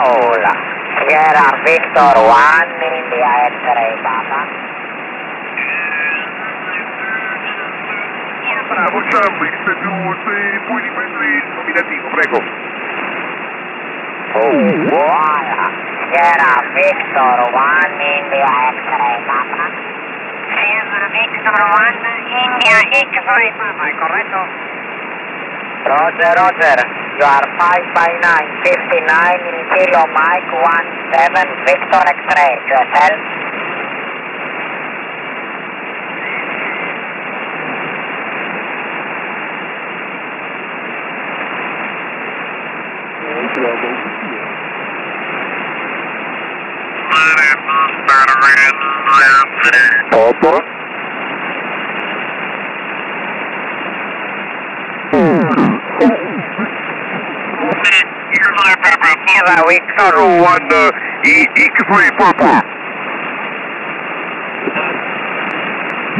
Sierra Victor 1, India X-ray, Papa. Bravo Charlie, se tu se puoi riprendere il nominativo, prego. Buona. Sierra Victor 1, India X-ray, Papa. Sierra Victor 1, India X-ray, Papa, è corretto? Roger, Roger. You are 5 by 9, 59 in Kilo Mike 17 Victor X-ray. QSL. Papa? Sierra Victor One, uh, E- X-ray, Papa.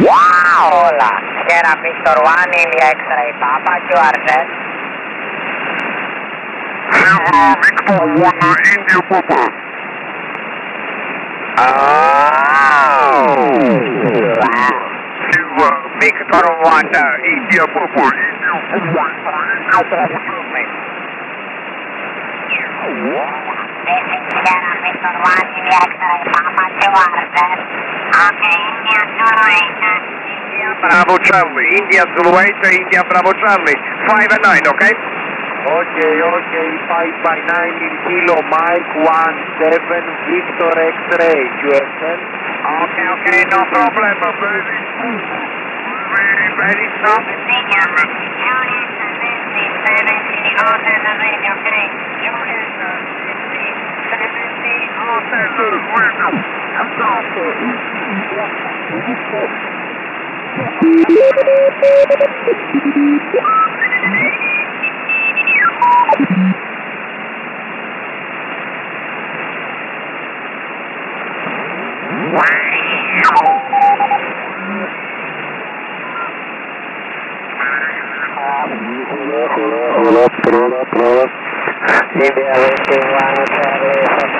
Hola. Sierra Victor 1, India X-ray, Papa. You are dead. Sierra Victor 1, uh, India, Papa. Sierra Victor 1, India, Papa. India, This Sierra Victor 1, India X-ray, Papa, you are dead. Okay, India Zulu 8, Bravo Charlie, India Zulu 8, India Bravo Charlie, 5 and 9, okay? Okay, okay, 5 by 9 in Kilo Mike 17 Victor X-ray, QSL. Okay, okay, no problem. Very, very, very soft. India, Juliet, Nancy, 70, Hotel, Radio, okay? Juliet, Nancy, 70, Hotel, India waiting 1, Charlie,